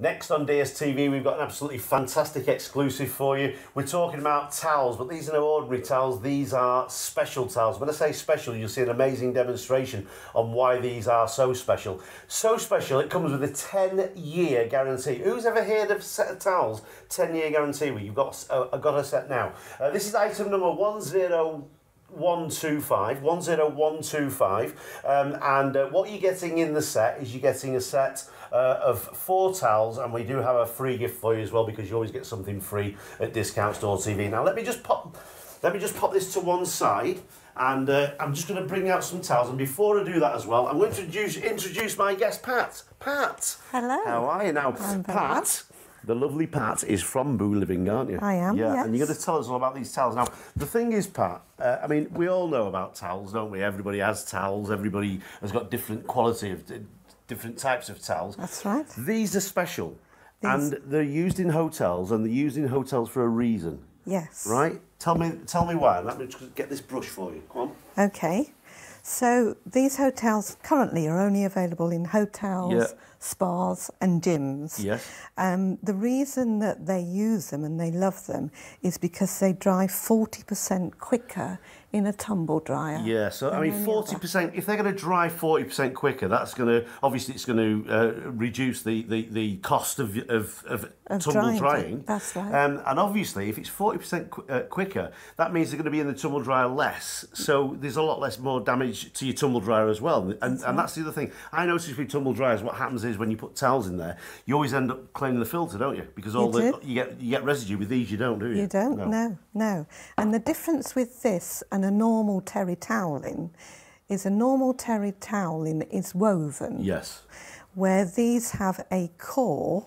Next on DSTV, we've got an absolutely fantastic exclusive for you. We're talking about towels, but these are no ordinary towels. These are special towels. When I say special, you'll see an amazing demonstration on why these are so special. So special, it comes with a 10-year guarantee. Who's ever heard of a set of towels? 10-year guarantee. Well, you've got, uh, got a set now. Uh, this is item number 10... 125 10125 um, and uh, what you're getting in the set is you're getting a set uh, of four towels and we do have a free gift for you as well because you always get something free at discount store tv now let me just pop let me just pop this to one side and uh, I'm just going to bring out some towels. And before I do that as well I'm going to introduce, introduce my guest Pat. Pat. Hello. How are you? Now Pat the lovely Pat is from Boo Living, aren't you? I am. Yeah, yes. and you're going to tell us all about these towels. Now, the thing is, Pat, uh, I mean, we all know about towels, don't we? Everybody has towels. Everybody has got different quality of different types of towels. That's right. These are special, these... and they're used in hotels, and they're used in hotels for a reason. Yes. Right. Tell me, tell me why. Let me just get this brush for you. Come on. Okay. So these hotels currently are only available in hotels, yeah. Spas, and gyms. Yes. Um, the reason that they use them and they love them is because they dry 40% quicker in a tumble dryer. Yeah, so I mean, forty percent. If they're going to dry forty percent quicker, that's going to obviously it's going to uh, reduce the, the, the cost of of, of, of tumble drying. drying. That's right. Um, and obviously, if it's forty percent qu uh, quicker, that means they're going to be in the tumble dryer less. So there's a lot less more damage to your tumble dryer as well. And that's, and that's the other thing I noticed with tumble dryers. What happens is when you put towels in there, you always end up cleaning the filter, don't you? Because all you the do. you get you get residue with these. You don't, do you? You don't. No. no, no. And the difference with this and a normal terry toweling is a normal terry toweling is woven. Yes. Where these have a core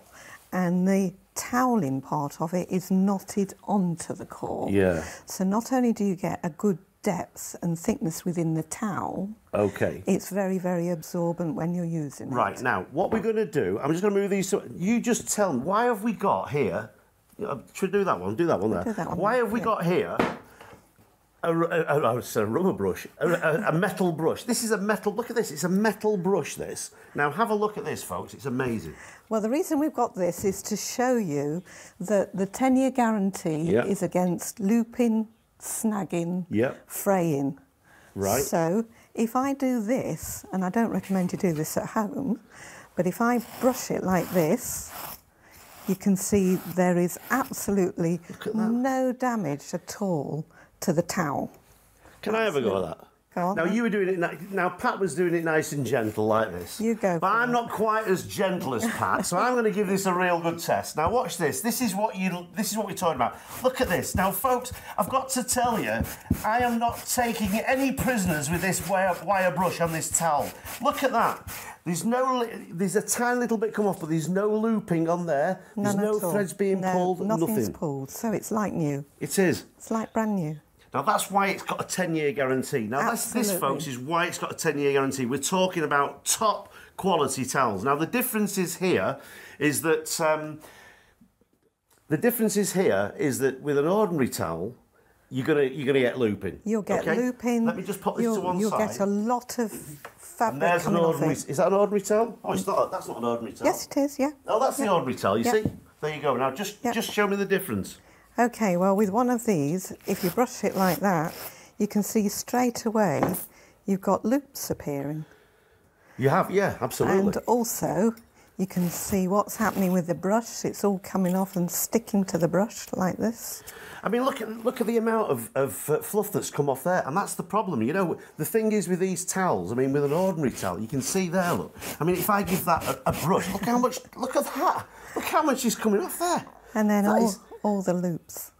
and the toweling part of it is knotted onto the core. Yeah. So not only do you get a good depth and thickness within the towel. Okay. It's very, very absorbent when you're using it. Right, now, what we're going to do, I'm just going to move these. You just tell me, why have we got here, uh, should we do that one? Do that one there. Do that one. Why have we got here a, a, a, oh, a rubber brush, a, a, metal brush. This is a metal, look at this, it's a metal brush, this. Now have a look at this, folks, it's amazing. Well, the reason we've got this is to show you that the 10-year guarantee yep. is against looping, snagging, yep. fraying. Right. So if I do this, and I don't recommend you do this at home, but if I brush it like this, you can see there is absolutely no damage at all to the towel. Can I have a go at that? Go now you were doing it. Now Pat was doing it nice and gentle like this. You go. But I'm it. not quite as gentle as Pat, so I'm going to give this a real good test. Now watch this. This is what you. This is what we're talking about. Look at this. Now, folks, I've got to tell you, I am not taking any prisoners with this wire, wire brush on this towel. Look at that. There's no. There's a tiny little bit come off, but there's no looping on there. There's None no threads being no, pulled. Nothing's nothing. pulled, so it's like new. It is. It's like brand new. Now that's why it's got a 10 year guarantee. Now this, this, folks, is why it's got a 10 year guarantee. We're talking about top quality towels. Now the difference is here is that um, the difference is here is that with an ordinary towel, you're gonna you're gonna get looping. You'll get okay? looping. Let me just put this you'll, to one you'll side. You'll get a lot of fabric and there's an ordinary. off it. Is that an ordinary towel? Oh, it's not. That's not an ordinary towel. Yes, it is. Yeah. Oh, that's yeah. the ordinary towel. You yeah. see? There you go. Now just yeah. just show me the difference. Okay. Well, with one of these, if you brush it like that, you can see straight away you've got loops appearing. You have, yeah, absolutely. And also, you can see what's happening with the brush. It's all coming off and sticking to the brush like this. I mean, look at look at the amount of, of uh, fluff that's come off there, and that's the problem. You know, the thing is with these towels. I mean, with an ordinary towel, you can see there. Look, I mean, if I give that a, a brush, look how much. Look at that. Look how much is coming off there. And then all, is, all the loops.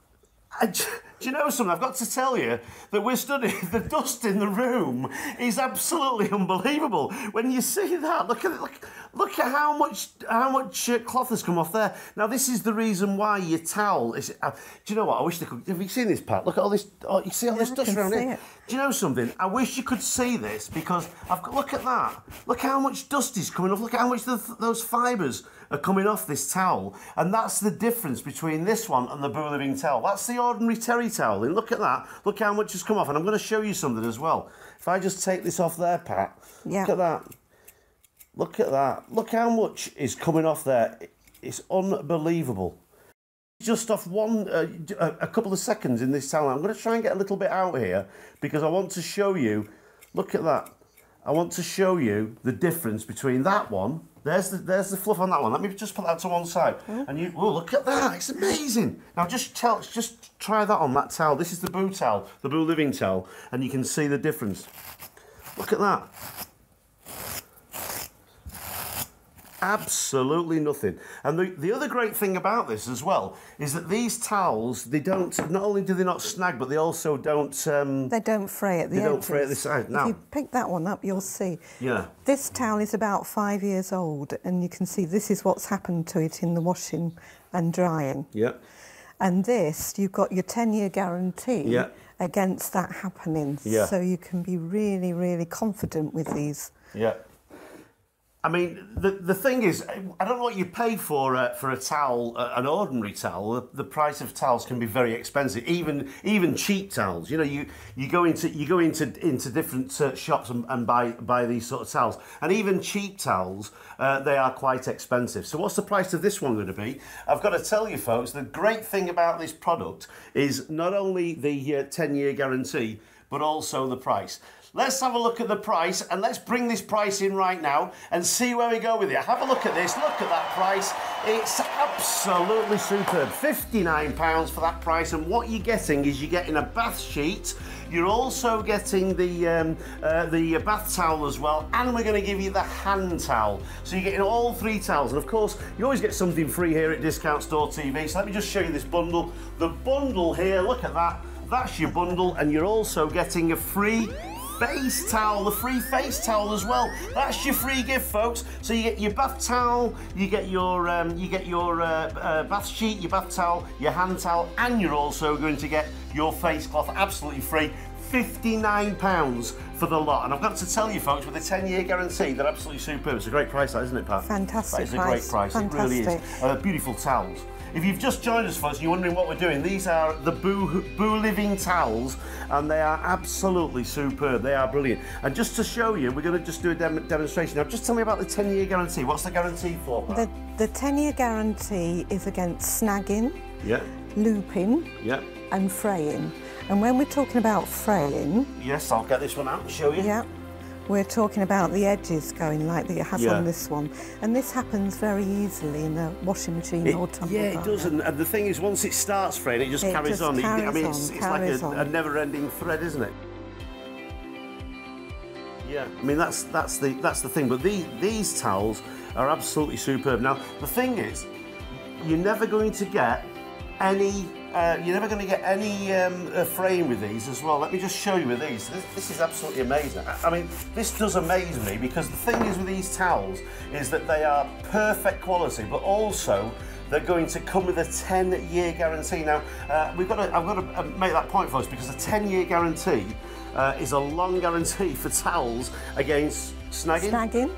I, do you know something? I've got to tell you that we're studying the dust in the room is absolutely unbelievable. When you see that, look at look, look at how much how much uh, cloth has come off there. Now this is the reason why your towel is. Uh, do you know what? I wish they could. Have you seen this, Pat? Look at all this. Oh, you see all yeah, this dust around here. It. Do you know something? I wish you could see this because I've got, look at that. Look how much dust is coming off. Look at how much the, those fibres are coming off this towel. And that's the difference between this one and the Boo Living towel. That's the ordinary terry towel. And look at that. Look how much has come off. And I'm going to show you something as well. If I just take this off there, Pat. Yeah. Look at that. Look at that. Look how much is coming off there. It's unbelievable. Just off one, uh, a, a couple of seconds in this towel. I'm going to try and get a little bit out here because I want to show you. Look at that. I want to show you the difference between that one. There's the, there's the fluff on that one. Let me just put that to one side. Mm. And you, oh, look at that. It's amazing. Now just tell, just try that on that towel. This is the Boo towel, the Boo Living towel, and you can see the difference. Look at that. Absolutely nothing. And the, the other great thing about this as well is that these towels, they don't, not only do they not snag, but they also don't, um, They don't fray at the They don't fray at the side. Now- If you pick that one up, you'll see. yeah. This towel is about five years old, and you can see this is what's happened to it in the washing and drying. Yeah. And this, you've got your 10 year guarantee Yeah. against that happening. Yeah. So you can be really, really confident with these. Yeah. I mean, the the thing is, I don't know what you pay for a, for a towel, an ordinary towel. The, the price of towels can be very expensive, even even cheap towels. You know, you, you go into you go into into different uh, shops and, and buy buy these sort of towels, and even cheap towels, uh, they are quite expensive. So, what's the price of this one going to be? I've got to tell you, folks, the great thing about this product is not only the uh, ten year guarantee, but also the price. Let's have a look at the price and let's bring this price in right now and see where we go with it. Have a look at this, look at that price. It's absolutely superb. £59 for that price and what you're getting is you're getting a bath sheet, you're also getting the um, uh, the bath towel as well, and we're going to give you the hand towel. So you're getting all three towels, and of course, you always get something free here at Discount Store TV. So let me just show you this bundle. The bundle here, look at that. That's your bundle, and you're also getting a free face towel, the free face towel as well. That's your free gift, folks. So you get your bath towel, you get your um, you get your uh, uh, bath sheet, your bath towel, your hand towel, and you're also going to get your face cloth absolutely free. £59 for the lot. And I've got to tell you, folks, with a 10 year guarantee, they're absolutely superb. It's a great price, that, isn't it, Pat? Fantastic It's a great price. It really is. Fantastic. Uh, beautiful towels. If you've just joined us, folks, and you're wondering what we're doing, these are the Boo, Boo Living towels, and they are absolutely superb. They are brilliant. And just to show you, we're going to just do a dem- demonstration. Now, just tell me about the 10 year guarantee. What's the guarantee for? Pat? The, the 10 year guarantee is against snagging, Yeah, looping, yeah. and fraying. And when we're talking about fraying, Yes, I'll get this one out and show you. yeah, we're talking about the edges going like that it has Yeah. on this one. And this happens very easily in a washing machine It- or tumble yeah, it does, and, the thing is, once it starts fraying, it just It carries just on. It- I mean, it's, on, it's like a, a never-ending thread, isn't it? Yeah, I mean that's that's the that's the thing. But these these towels are absolutely superb. Now the thing is, you're never going to get any. Uh, you're never going to get any um, uh, fraying with these as well. Let me just show you with these. This, this is absolutely amazing. I, I mean, this does amaze me because the thing is with these towels is that they are perfect quality, but also they're going to come with a 10-year guarantee. Now, uh, we've got to, I've got to uh, make that point for us because a 10-year guarantee uh, is a long guarantee for towels against snagging, Snagging,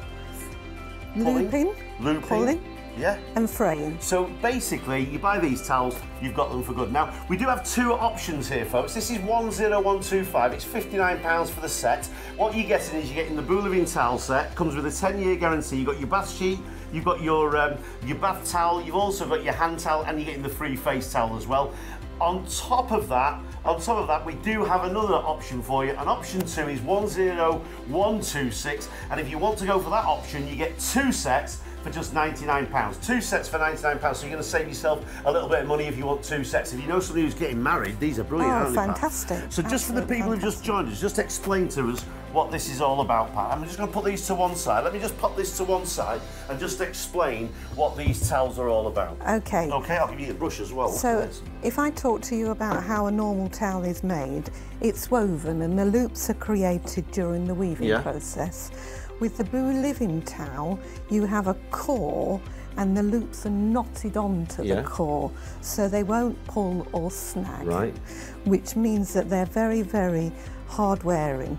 Pulling, looping, looping, pulling, yeah, and fraying. so basically, you buy these towels, you've got them for good. Now, we do have two options here, folks. This is 10125. It's £59 for the set. What you're getting is you're getting the Boo Living towel set. Comes with a 10-year guarantee. You've got your bath sheet, you've got your um, your bath towel, you've also got your hand towel, and you're getting the free face towel as well. On top of that, on top of that, we do have another option for you. And option two is 10126. And if you want to go for that option, you get two sets for just £99. Two sets for £99, so you're going to save yourself a little bit of money if you want two sets. If you know somebody who's getting married, these are brilliant, Oh, aren't they, Pat? fantastic. So just for the Absolutely people who've just joined us, just explain to us what this is all about, Pat. I'm just going to put these to one side. Let me just pop this to one side and just explain what these towels are all about. Okay. Okay, I'll give you a brush as well. So, if I talk to you about how a normal towel is made, it's woven and the loops are created during the weaving Yeah. process. With the Boo Living towel, you have a core and the loops are knotted onto Yeah. the core so they won't pull or snag. Right. Which means that they're very, very hard wearing.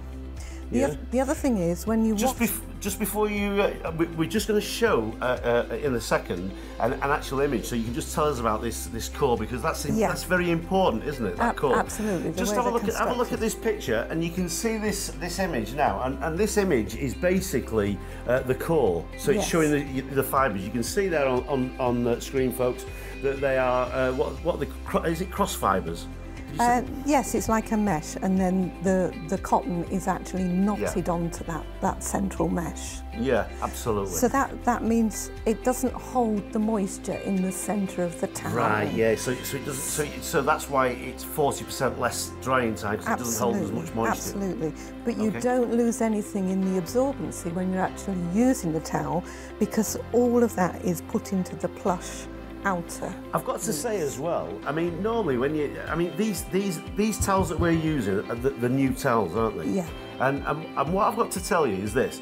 The, Yeah. the other thing is when you Just, wash, bef- just before you, uh, we, we're just going to show uh, uh, in a second an, an actual image, so you can just tell us about this this core because that's Yeah. that's very important, isn't it? That core. absolutely, Just have a look at have a look at this picture, and you can see this this image now, and, and this image is basically uh, the core. So it's Yes. showing the, the fibres. You can see there on on, on the screen, folks, that they are uh, what what the is it cross fibres? Did you say- uh, yes, it's like a mesh, and then the the cotton is actually knotted onto that that central mesh. yeah, absolutely. So that that means it doesn't hold the moisture in the centre of the towel. Right, yeah. So, so it doesn't. So, it- so that's why it's forty percent less drying time because it doesn't hold as much moisture. Absolutely. But you Okay. don't lose anything in the absorbency when you're actually using the towel because all of that is put into the plush outer. I've got to say as well. I mean, normally when you, I mean, these these these towels that we're using are the, the new towels, aren't they? Yeah. And, and and what I've got to tell you is this.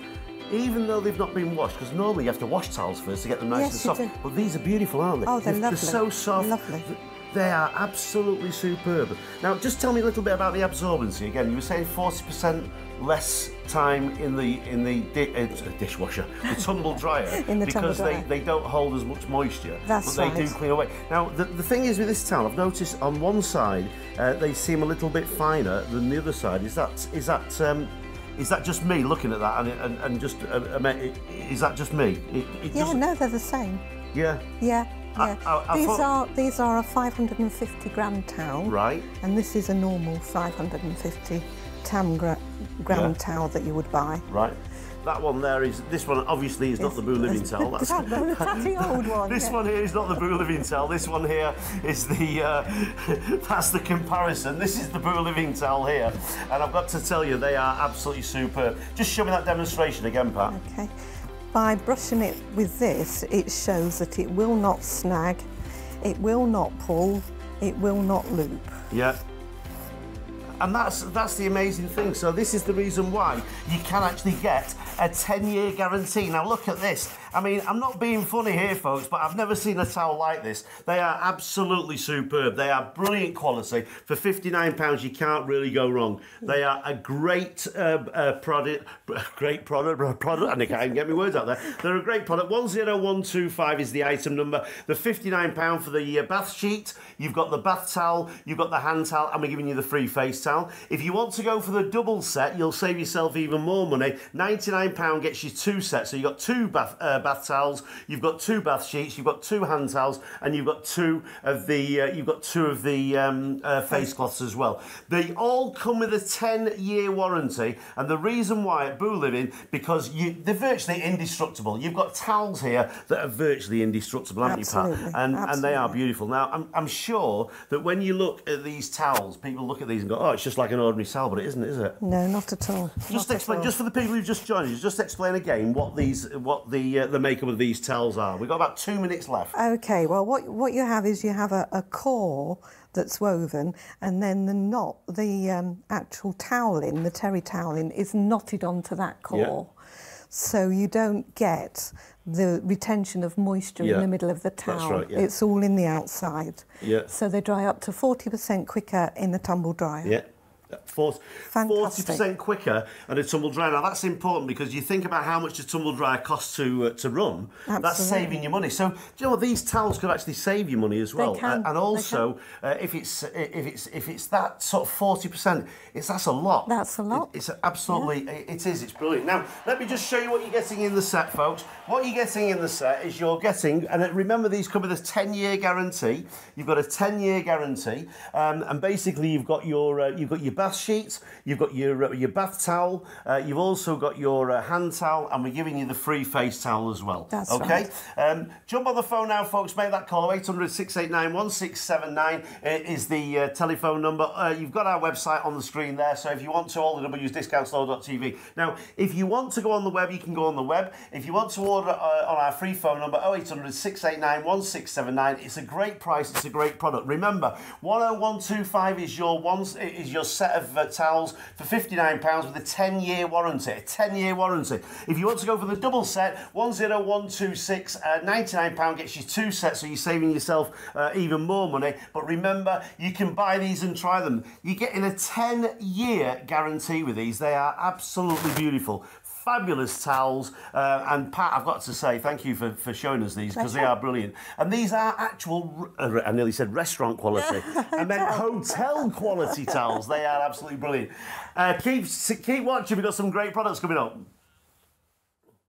Even though they've not been washed, because normally you have to wash towels first to get them nice Yes, and you soft. do. But these are beautiful, aren't they? Oh, they're They're lovely. so soft. Lovely. They are absolutely superb. Now, just tell me a little bit about the absorbency. Again, you were saying 40% less time in the in the di- uh, dishwasher, the tumble dryer, In the tumble because dryer. they, they don't hold as much moisture. That's but they do clean away. Now, the, the thing is with this towel, I've noticed on one side uh, they seem a little bit finer than the other side. Is that is that um, is that just me looking at that and and, and just uh, uh, is that just me? It, it Yeah, no, they're the same. Yeah. Yeah, I- I- I these thought- are these are a 550 gram towel. Right. And this is a normal 550 tam gra- gram Yeah. towel that you would buy. Right. That one there is this one obviously is not the Boo Living towel. That's the tatty old one. This yeah. one here is not the Boo Living towel. This one here is the uh, that's the comparison. This is the Boo Living towel here, and I've got to tell you they are absolutely superb. Just show me that demonstration again, Pat. Okay. By brushing it with this, it shows that it will not snag, it will not pull, it will not loop. Yeah. And that's that's the amazing thing. So this is the reason why you can actually get a 10-year guarantee. Now look at this. I mean, I'm not being funny here, folks, but I've never seen a towel like this. They are absolutely superb. They are brilliant quality. For £59, you can't really go wrong. They are a great uh, uh, product, great product, product, and I can't even get my words out there. They're a great product. 10125 is the item number. The £59 for the uh, bath sheet. You've got the bath towel, you've got the hand towel, and we're giving you the free face towel. If you want to go for the double set, you'll save yourself even more money. £99 gets you two sets. So you've got two bath, uh, bath towels, you've got two bath sheets, you've got two hand towels, and you've got two of the uh, you've got two of the um, uh, face cloths as well. They all come with a 10-year warranty, and the reason why at Boo Living because you they're virtually indestructible. You've got towels here that are virtually indestructible, haven't you, Absolutely, Pat? And and they are beautiful. Now I'm, I'm sure that when you look at these towels, people look at these and go, "Oh, it's just like an ordinary towel," but it isn't, is it? No, not at all. Just not explain, just for the people who've just joined us, just explain again what these, what the uh, the makeup of these towels are. We've got about two minutes left. Okay, well, what what you have is you have a, a core that's woven, and then the knot, the um, actual toweling, the terry toweling, is knotted onto that core. Yeah. So you don't get the retention of moisture Yeah, in the middle of the that's towel. right, yeah. It's all in the outside. Yeah. So they dry up to 40% quicker in the tumble dryer. Yeah. Forty Fantastic. percent quicker and a tumble dryer. Now that's important because you think about how much a tumble dryer costs to uh, to run. Absolutely. That's saving you money. So do you know what? These towels could actually save you money as well. can, Uh, and also, uh, if it's if it's if it's that sort of forty percent, it's that's a lot. That's a lot. It- it's absolutely it it is. It's brilliant. Now let me just show you what you're getting in the set, folks. What you're getting in the set is you're getting, and remember these come with a 10-year guarantee. You've got a 10-year guarantee, um, and basically you've got your uh, you've got your bath sheet, you've got your uh, your bath towel, uh, you've also got your uh, hand towel, and we're giving you the free face towel as well. That's okay. right. Um, jump on the phone now, folks. Make that call. 800 689 1679 is the uh, telephone number. Uh, you've got our website on the screen there, so if you want to, all the W's discountstore.tv. Now, if you want to go on the web, you can go on the web. If you want to order uh, on our free phone number, 0800 689 1679, it's a great price, it's a great product. Remember, 10125 is your one, is your set of uh, towels for £59 with a 10 year warranty. A 10 year warranty. If you want to go for the double set, 10126, uh, £99 gets you two sets, so you're saving yourself uh, even more money. But remember, you can buy these and try them. You're getting a 10 year guarantee with these. They are absolutely beautiful fabulous towels. Uh, and Pat, I've got to say thank you for, for showing us these because they are brilliant. And these are actual, uh, I nearly said restaurant quality. I meant hotel quality towels. They are absolutely brilliant. Uh, keep, keep watching, we've got some great products coming up.